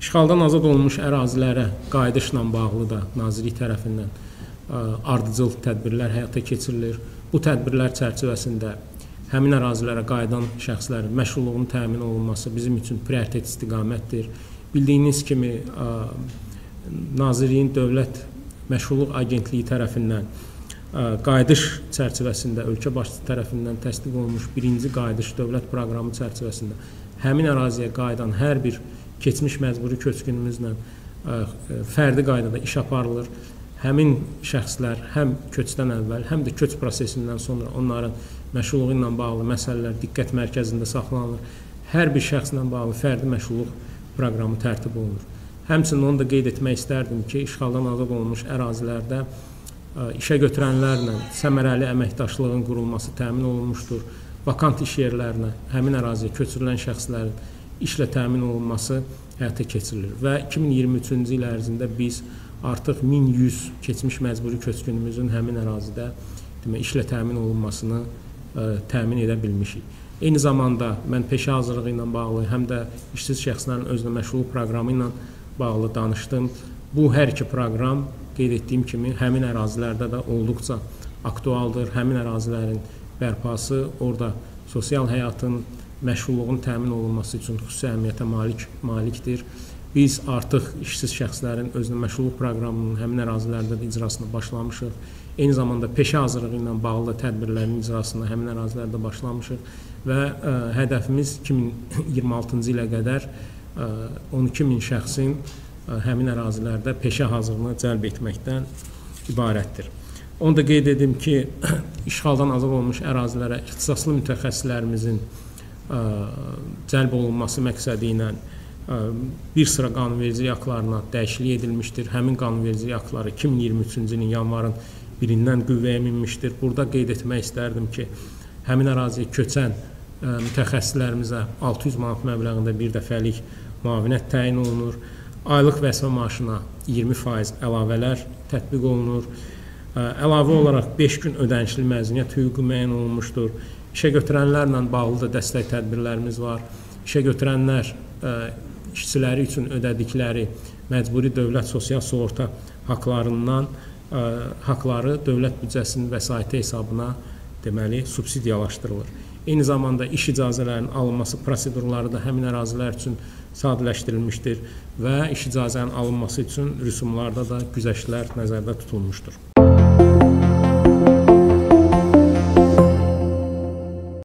İşğaldan azad olunmuş ərazilərə qayıdışla bağlı da Nazirlik tərəfindən ə, ardıcıl tədbirlər həyata keçirilir. Bu tədbirlər çərçivəsində həmin ərazilərə qayıdan şəxslərin məşğulluğunun təmin olunması bizim üçün prioritet istiqamətdir. Bildiyiniz kimi ə, Nazirliyin Dövlət Məşğulluq Agentliyi tərəfindən ə, qayıdış çərçivəsində ölkə başçısı tərəfindən təsdiq olunmuş birinci qayıdış dövlət proqramı çərçivəsində həmin əraziyə qayıdan hər bir keçmiş məcburi köçkünümüzlə fərdi qaydada iş aparılır. Həmin şəxslər həm köçdən əvvəl, həm də köç prosesindən sonra onların məşğulluğu ilə bağlı məsələlər diqqət mərkəzində saxlanılır. Hər bir şəxslə bağlı fərdi məşğulluq proqramı tərtib olunur. Həmçinin onu da qeyd etmək istərdim ki, işğaldan azad olunmuş ərazilərdə işə götürənlərlə səmərəli əməkdaşlığın qurulması təmin olunmuşdur. Vakant iş yerlərinə həmin əraziyə köçürülən şəxslərin işlə təmin olunması həyata keçirilir və 2023-cü il ərzində biz artıq 1100 keçmiş məcburi köçkünümüzün həmin ərazidə demək işlə təmin olunmasını ə, təmin edə bilmişik. Eyni zamanda mən peşə hazırlığı ilə bağlı, həm də işsiz şəxslərin özünə məşğulluq proqramı ilə bağlı danışdım. Bu hər iki proqram qeyd etdiyim kimi həmin ərazilərdə də olduqca aktualdır. Həmin ərazilərin bərpası orada sosial həyatın məşğulluğun təmin olunması üçün xüsusi əhəmiyyətə malik malikdir. Biz artıq işsiz şəxslərin özünə məşğulluq proqramının həmin ərazilərdə də icrasına başlamışıq. Eyni zamanda peşə hazırlığı ilə bağlı tədbirlərin icrasına həmin ərazilərdə başlamışıq və ə, hədəfimiz 2026-cı ilə qədər ə, 12 min şəxsin ə, həmin ərazilərdə peşə hazırlığına cəlb etməkdən ibarətdir. Onu da qeyd edim ki, işğaldan azad olmuş ərazilərə ixtisaslı mütəxəssislərimizin cəlb olunması məqsədi ilə bir sıra qanunvericilik aktlarına dəyişiklik edilmişdir. Həmin qanunvericilik aktları 2023-cü ilin yanvarın 1-dən qüvvəyə minmişdir. Burada qeyd etmək istərdim ki, həmin əraziyə köçən mütəxəssislərimizə 600 manat məbləğində bir dəfəlik müavinət təyin olunur. Aylıq vəzifə maaşına 20% əlavələr tətbiq olunur. Əlavə olaraq 5 gün ödənişli məzuniyyət hüququ müəyyən olunmuşdur. İşə götürənlərlə bağlı da dəstək tədbirlərimiz var. İşə götürənlər işçiləri üçün ödədikləri məcburi dövlət sosial sığorta haqqlarından ə, haqqları dövlət büdcəsinin vəsaiti hesabına deməli subsidiyalaşdırılır. Eyni zamanda iş icazələrinin alınması prosedurları da həmin ərazilər üçün sadələşdirilmişdir və iş icazənin alınması üçün rüsumlarda da güzəştlər nəzərdə tutulmuşdur. Thank you.